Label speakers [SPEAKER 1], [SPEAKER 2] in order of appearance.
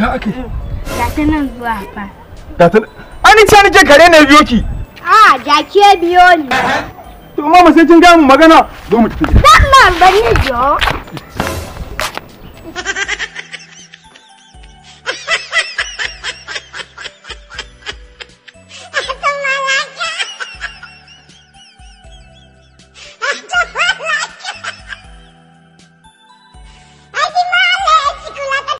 [SPEAKER 1] ya ake
[SPEAKER 2] Ga ta nan zuwa fa.
[SPEAKER 1] ga ta ani ce nake kare ne biyo ki
[SPEAKER 2] A jaki ya biyo ni.
[SPEAKER 1] to mama sai kin ga mu magana zo mu tafi gida
[SPEAKER 2] Dan man bani jo.